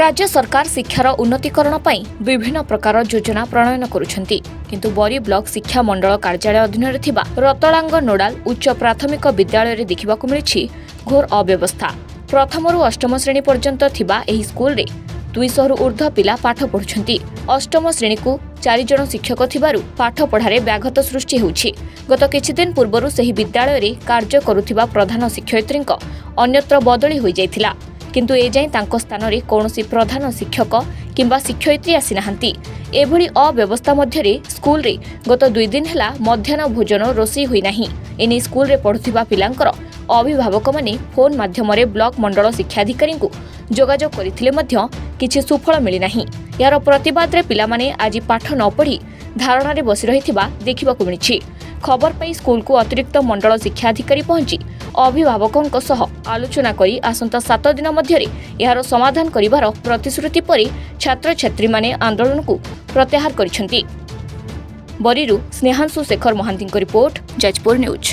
ରାଜ୍ୟ ସରକାର ଶିକ୍ଷାର ଉନ୍ନତିକରଣ ପାଇଁ ବିଭିନ୍ନ ପ୍ରକାର ଯୋଜନା ପ୍ରଣୟନ କରୁଛନ୍ତି। କିନ୍ତୁ ବରୀ ବ୍ଲକ ଶିକ୍ଷା ମଣ୍ଡଳ କାର୍ଯ୍ୟାଳୟ ଅଧୀନରେ ଥିବା ରତଳାଙ୍ଗ ନୋଡାଲ ଉଚ୍ଚ ପ୍ରାଥମିକ ବିଦ୍ୟାଳୟରେ ଦେଖିବାକୁ ମିଳିଛି ଘୋର ଅବ୍ୟବସ୍ଥା। ପ୍ରଥମରୁ ଅଷ୍ଟମ ଶ୍ରେଣୀ ପର୍ଯ୍ୟନ୍ତ ଥିବା ଏହି ସ୍କୁଲରେ ଦୁଇଶହରୁ ଉର୍ଦ୍ଧ୍ୱ ପିଲା ପାଠ ପଢୁଛନ୍ତି। ଅଷ୍ଟମ ଶ୍ରେଣୀକୁ ଚାରିଜଣ ଶିକ୍ଷକ ଥିବାରୁ ପାଠପଢ଼ାରେ ବ୍ୟାଘାତ ସୃଷ୍ଟି ହେଉଛି। ଗତ କିଛିଦିନ ପୂର୍ବରୁ ସେହି ବିଦ୍ୟାଳୟରେ କାର୍ଯ୍ୟ କରୁଥିବା ପ୍ରଧାନ ଶିକ୍ଷୟିତ୍ରୀଙ୍କ ଅନ୍ୟତ୍ର ବଦଳି ହୋଇଯାଇଥିଲା। କିନ୍ତୁ ଏଯାଏଁ ତାଙ୍କ ସ୍ଥାନରେ କୌଣସି ପ୍ରଧାନ ଶିକ୍ଷକ କିମ୍ବା ଶିକ୍ଷୟିତ୍ରୀ ଆସିନାହାନ୍ତି। ଏଭଳି ଅବ୍ୟବସ୍ଥା ମଧ୍ୟରେ ସ୍କୁଲରେ ଗତ ଦୁଇ ଦିନ ହେଲା ମଧ୍ୟାହ୍ନ ଭୋଜନ ରୋଷେଇ ହୋଇନାହିଁ। ଏନେଇ ସ୍କୁଲରେ ପଢୁଥିବା ପିଲାଙ୍କର ଅଭିଭାବକମାନେ ଫୋନ୍ ମାଧ୍ୟମରେ ବ୍ଲକ ମଣ୍ଡଳ ଶିକ୍ଷାଧିକାରୀଙ୍କୁ ଯୋଗାଯୋଗ କରିଥିଲେ ମଧ୍ୟ କିଛି ସୁଫଳ ମିଳିନାହିଁ। ଏହାର ପ୍ରତିବାଦରେ ପିଲାମାନେ ଆଜି ପାଠ ନ ପଢ଼ି ଧାରଣାରେ ବସି ରହିଥିବା ଦେଖିବାକୁ ମିଳିଛି। ଖବର ପାଇ ସ୍କୁଲକୁ ଅତିରିକ୍ତ ମଣ୍ଡଳ ଶିକ୍ଷାଧିକାରୀ ପହଞ୍ଚି ଅଭିଭାବକଙ୍କ ସହ ଆଲୋଚନା କରି ଆସନ୍ତା ସାତ ଦିନ ମଧ୍ୟରେ ଏହାର ସମାଧାନ କରିବାର ପ୍ରତିଶ୍ରୁତି ପରେ ଛାତ୍ରଛାତ୍ରୀମାନେ ଆନ୍ଦୋଳନକୁ ପ୍ରତ୍ୟାହାର କରିଛନ୍ତି। ବରୀରୁ ସ୍ନେହାଂଶୁ ଶେଖର ମହାନ୍ତିଙ୍କ ରିପୋର୍ଟ ଯାଜପୁର ନ୍ୟୁଜ୍।